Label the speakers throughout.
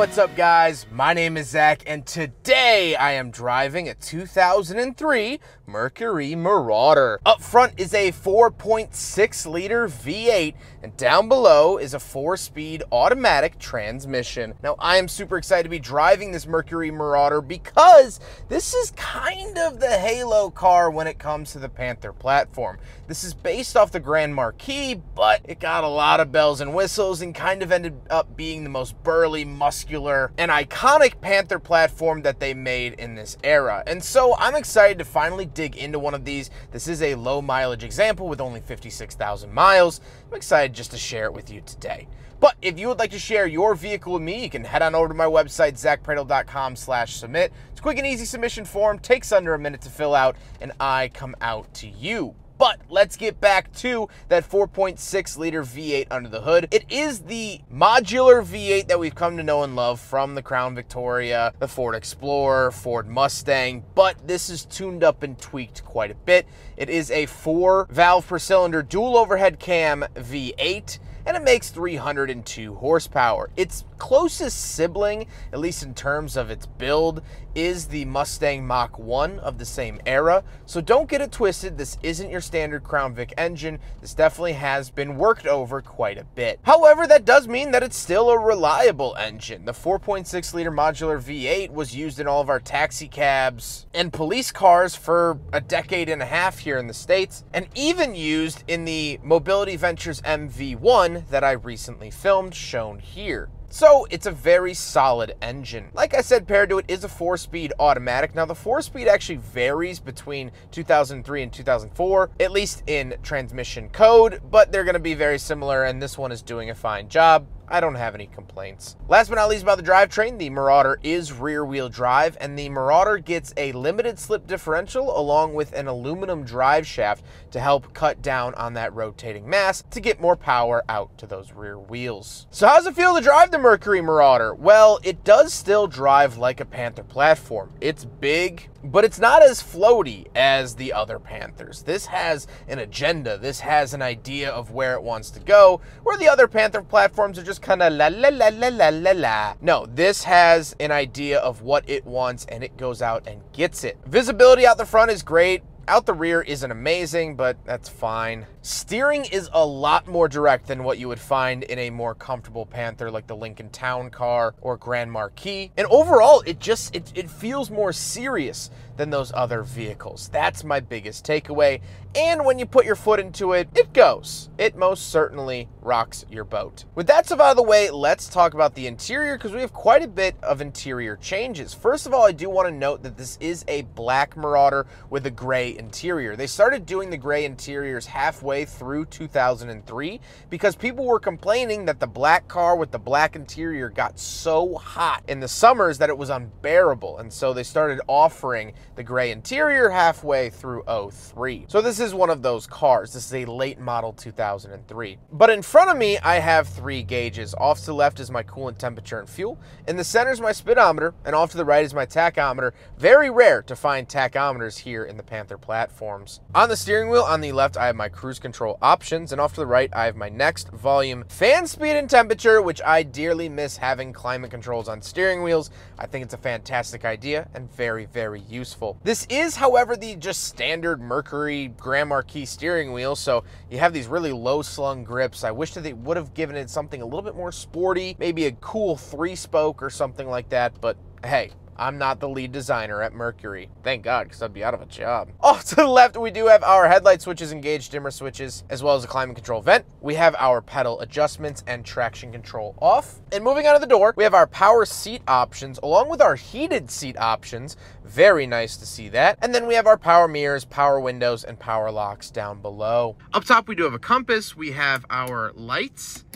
Speaker 1: what's up, guys? My name is Zack, and today I am driving a 2003 Mercury Marauder. Up front is a 4.6 liter V8, and down below is a four speed automatic transmission. Now, I am super excited to be driving this Mercury Marauder because this is kind of the halo car when it comes to the Panther platform. This is based off the Grand Marquis, but it got a lot of bells and whistles and kind of ended up being the most burly, muscular, and iconic Panther platform that they made in this era. And so I'm excited to finally dig into one of these. This is a low mileage example with only 56,000 miles. I'm excited just to share it with you today. But if you would like to share your vehicle with me, you can head on over to my website, zackpradel.com slash submit. It's a quick and easy submission form, takes under a minute to fill out, and I come out to you. But let's get back to that 4.6 liter V8 under the hood. It is the modular V8 that we've come to know and love from the Crown Victoria, the Ford Explorer, Ford Mustang, but this is tuned up and tweaked quite a bit. It is a four valve per cylinder dual overhead cam V8 and it makes 302 horsepower. Its closest sibling, at least in terms of its build, is the Mustang Mach 1 of the same era. So don't get it twisted, this isn't your standard Crown Vic engine. This definitely has been worked over quite a bit. However, that does mean that it's still a reliable engine. The 4.6 liter modular V8 was used in all of our taxi cabs and police cars for a decade and a half here in the States, and even used in the Mobility Ventures MV1 that I recently filmed shown here. So it's a very solid engine. Like I said, paired to it is a four speed automatic. Now the four speed actually varies between 2003 and 2004, at least in transmission code, but they're gonna be very similar and this one is doing a fine job. I don't have any complaints. Last but not least about the drivetrain, the Marauder is rear wheel drive and the Marauder gets a limited slip differential along with an aluminum drive shaft to help cut down on that rotating mass to get more power out to those rear wheels. So how's it feel to drive the Mercury Marauder? Well, it does still drive like a Panther platform. It's big, but it's not as floaty as the other Panthers. This has an agenda. This has an idea of where it wants to go, where the other Panther platforms are just kind of la la la la la la la. No, this has an idea of what it wants and it goes out and gets it. Visibility out the front is great. Out the rear isn't amazing, but that's fine. Steering is a lot more direct than what you would find in a more comfortable Panther like the Lincoln Town Car or Grand Marquis. And overall, it just it, it feels more serious than those other vehicles. That's my biggest takeaway. And when you put your foot into it, it goes. It most certainly rocks your boat. With that stuff out of the way, let's talk about the interior because we have quite a bit of interior changes. First of all, I do want to note that this is a black Marauder with a gray interior. They started doing the gray interiors halfway through 2003 because people were complaining that the black car with the black interior got so hot in the summers that it was unbearable. And so they started offering the gray interior halfway through 03. So this is one of those cars. This is a late model 2003. But in front of me, I have three gauges. Off to the left is my coolant temperature and fuel. In the center is my speedometer, and off to the right is my tachometer. Very rare to find tachometers here in the Panther platforms. On the steering wheel, on the left, I have my cruise control options. And off to the right, I have my next volume, fan speed and temperature, which I dearly miss having climate controls on steering wheels. I think it's a fantastic idea and very, very useful. This is, however, the just standard Mercury Grand Marquis steering wheel. So you have these really low slung grips. I wish that they would have given it something a little bit more sporty, maybe a cool three spoke or something like that. But hey, I'm not the lead designer at Mercury. Thank God, because I'd be out of a job. Off to the left, we do have our headlight switches engaged, dimmer switches, as well as a climate control vent. We have our pedal adjustments and traction control off. And moving out of the door, we have our power seat options along with our heated seat options. Very nice to see that. And then we have our power mirrors, power windows, and power locks down below. Up top, we do have a compass. We have our lights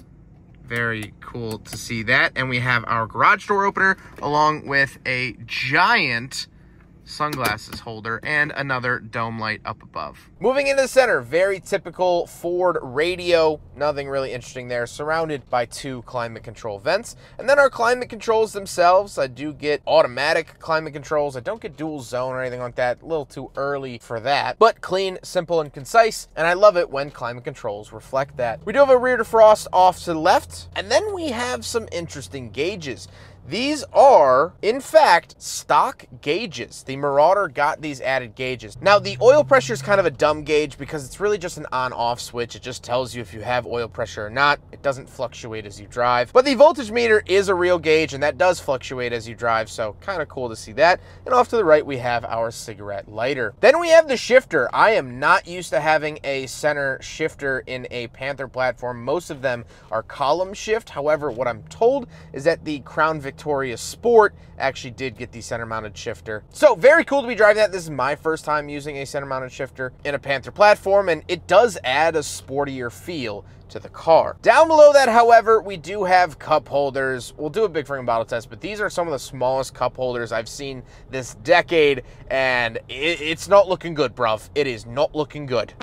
Speaker 1: very cool to see that. And we have our garage door opener along with a giant sunglasses holder, and another dome light up above. Moving into the center, very typical Ford radio, nothing really interesting there, surrounded by two climate control vents. And then our climate controls themselves, I do get automatic climate controls. I don't get dual zone or anything like that, a little too early for that, but clean, simple, and concise. And I love it when climate controls reflect that. We do have a rear defrost off to the left, and then we have some interesting gauges. These are, in fact, stock gauges. The Marauder got these added gauges. Now, the oil pressure is kind of a dumb gauge because it's really just an on-off switch. It just tells you if you have oil pressure or not. It doesn't fluctuate as you drive. But the voltage meter is a real gauge, and that does fluctuate as you drive, so kind of cool to see that. And off to the right, we have our cigarette lighter. Then we have the shifter. I am not used to having a center shifter in a Panther platform. Most of them are column shift. However, what I'm told is that the Crown Vic Victoria Sport actually did get the center mounted shifter. So very cool to be driving that. This is my first time using a center mounted shifter in a Panther platform, and it does add a sportier feel to the car. Down below that, however, we do have cup holders. We'll do a big frame bottle test, but these are some of the smallest cup holders I've seen this decade, and it's not looking good, bruv. It is not looking good.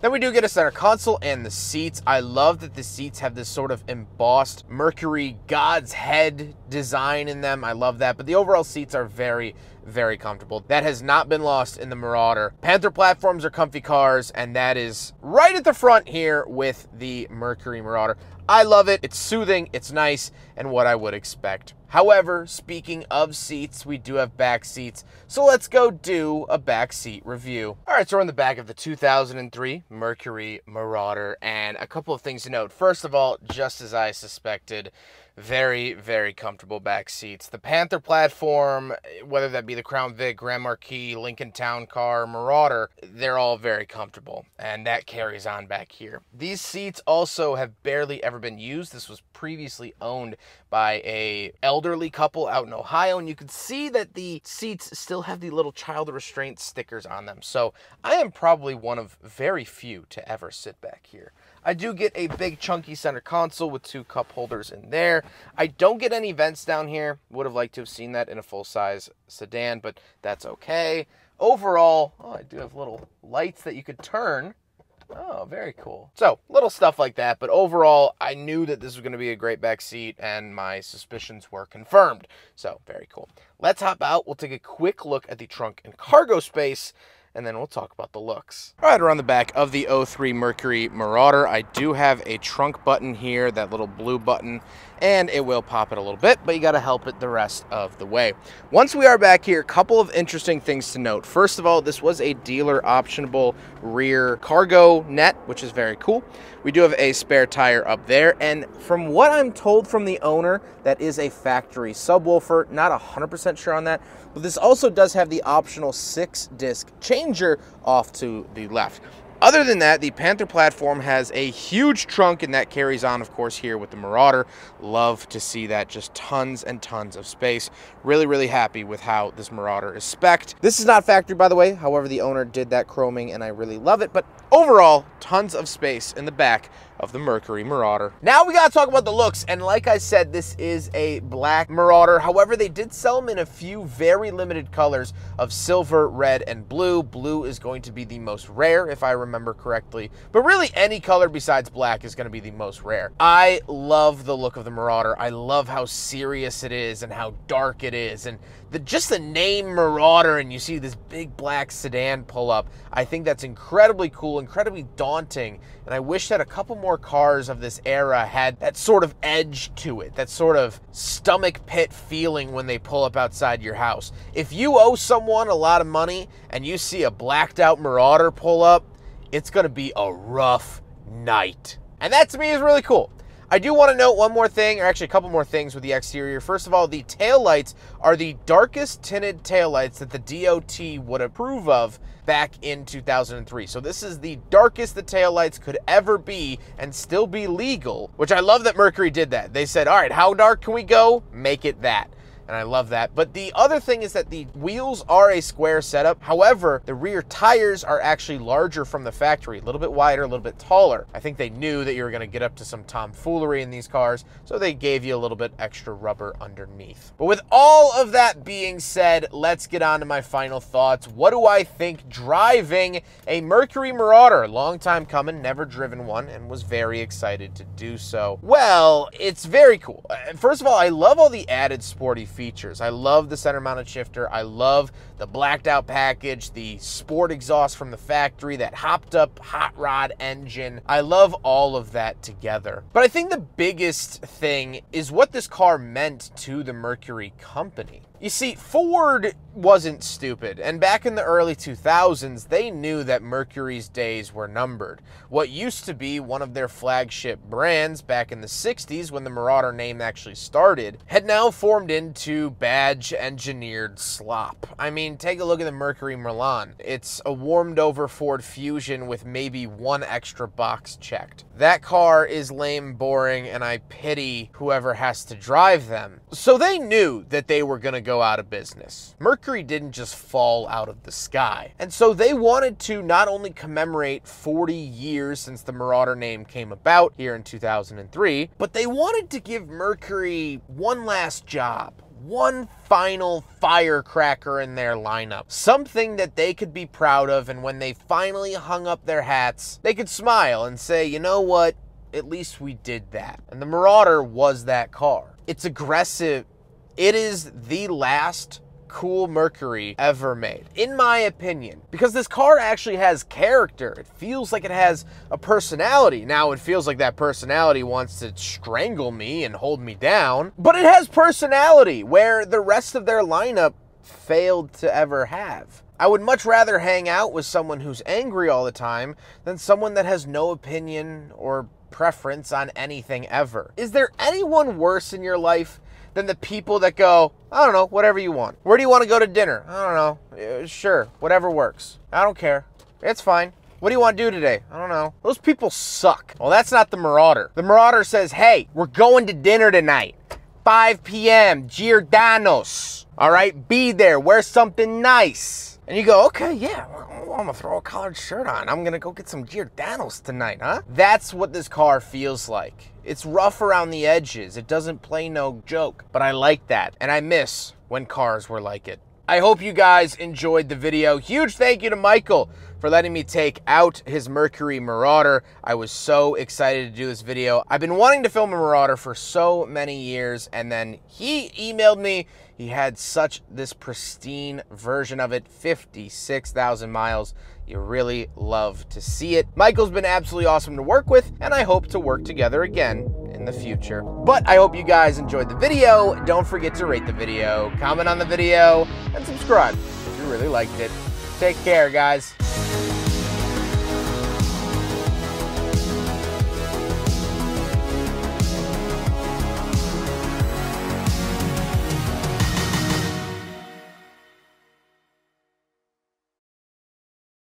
Speaker 1: Then we do get a center console and the seats. I love that the seats have this sort of embossed Mercury God's head design in them. I love that. But the overall seats are very, very comfortable. That has not been lost in the Marauder. Panther platforms are comfy cars, and that is right at the front here with the Mercury Marauder. I love it. It's soothing, it's nice, and what I would expect. However, speaking of seats, we do have back seats. So let's go do a back seat review. All right, so we're in the back of the 2003 Mercury Marauder, and a couple of things to note. First of all, just as I suspected, very, very comfortable back seats. The Panther platform, whether that be the Crown Vic, Grand Marquis, Lincoln Town Car, Marauder, they're all very comfortable, and that carries on back here. These seats also have barely ever been used. This was previously owned by a elderly couple out in Ohio, and you can see that the seats still have the little child restraint stickers on them. So I am probably one of very few to ever sit back here. I do get a big chunky center console with two cup holders in there. I don't get any vents down here. Would have liked to have seen that in a full-size sedan, but that's okay. Overall, oh, I do have little lights that you could turn. Oh, very cool. So, little stuff like that, but overall, I knew that this was going to be a great back seat, and my suspicions were confirmed. So, very cool. Let's hop out. We'll take a quick look at the trunk and cargo space and then we'll talk about the looks. All right, around the back of the 03 Mercury Marauder, I do have a trunk button here, that little blue button, and it will pop it a little bit, but you gotta help it the rest of the way. Once we are back here, a couple of interesting things to note. First of all, this was a dealer optionable rear cargo net, which is very cool. We do have a spare tire up there, and from what I'm told from the owner, that is a factory subwoofer. Not 100% sure on that, but this also does have the optional six disc changer off to the left. Other than that, the Panther platform has a huge trunk, and that carries on, of course, here with the Marauder. Love to see that. Just tons and tons of space. Really, really happy with how this Marauder is spec'd. This is not factory, by the way. However, the owner did that chroming, and I really love it. But overall, tons of space in the back of the Mercury Marauder. Now we gotta talk about the looks, and like I said, this is a black Marauder. However, they did sell them in a few very limited colors of silver, red, and blue. Blue is going to be the most rare, if I remember correctly, but really any color besides black is gonna be the most rare. I love the look of the Marauder. I love how serious it is and how dark it is, and the, just the name Marauder and you see this big black sedan pull up, I think that's incredibly cool, incredibly daunting, and I wish that a couple more cars of this era had that sort of edge to it, that sort of stomach pit feeling when they pull up outside your house. If you owe someone a lot of money and you see a blacked out Marauder pull up, it's going to be a rough night. And that to me is really cool. I do want to note one more thing, or actually a couple more things with the exterior. First of all, the taillights are the darkest tinted taillights that the DOT would approve of back in 2003. So this is the darkest the taillights could ever be and still be legal, which I love that Mercury did that. They said, all right, how dark can we go? Make it that and I love that. But the other thing is that the wheels are a square setup. However, the rear tires are actually larger from the factory, a little bit wider, a little bit taller. I think they knew that you were going to get up to some tomfoolery in these cars, so they gave you a little bit extra rubber underneath. But with all of that being said, let's get on to my final thoughts. What do I think driving a Mercury Marauder? Long time coming, never driven one, and was very excited to do so. Well, it's very cool. Uh, first of all, I love all the added sporty features features. I love the center mounted shifter. I love the blacked out package, the sport exhaust from the factory, that hopped up hot rod engine. I love all of that together. But I think the biggest thing is what this car meant to the Mercury company. You see, Ford wasn't stupid, and back in the early 2000s, they knew that Mercury's days were numbered. What used to be one of their flagship brands back in the 60s, when the Marauder name actually started, had now formed into badge engineered slop. I mean, take a look at the Mercury Milan. It's a warmed over Ford Fusion with maybe one extra box checked. That car is lame, boring, and I pity whoever has to drive them. So they knew that they were going to go out of business. Mercury didn't just fall out of the sky. And so they wanted to not only commemorate 40 years since the Marauder name came about here in 2003, but they wanted to give Mercury one last job one final firecracker in their lineup. Something that they could be proud of, and when they finally hung up their hats, they could smile and say, you know what? At least we did that. And the Marauder was that car. It's aggressive it is the last cool Mercury ever made, in my opinion, because this car actually has character. It feels like it has a personality. Now, it feels like that personality wants to strangle me and hold me down, but it has personality where the rest of their lineup failed to ever have. I would much rather hang out with someone who's angry all the time than someone that has no opinion or preference on anything ever. Is there anyone worse in your life than the people that go, I don't know, whatever you want. Where do you want to go to dinner? I don't know. Sure, whatever works. I don't care. It's fine. What do you want to do today? I don't know. Those people suck. Well, that's not the Marauder. The Marauder says, hey, we're going to dinner tonight. 5 p.m., Giordano's. All right, be there. Wear something nice. And you go, okay, yeah, I'm gonna throw a collared shirt on. I'm gonna go get some Giordano's tonight, huh? That's what this car feels like. It's rough around the edges. It doesn't play no joke, but I like that. And I miss when cars were like it. I hope you guys enjoyed the video. Huge thank you to Michael for letting me take out his Mercury Marauder. I was so excited to do this video. I've been wanting to film a Marauder for so many years, and then he emailed me. He had such this pristine version of it, 56,000 miles. You really love to see it. Michael's been absolutely awesome to work with, and I hope to work together again in the future. But I hope you guys enjoyed the video. Don't forget to rate the video, comment on the video, and subscribe if you really liked it. Take care, guys.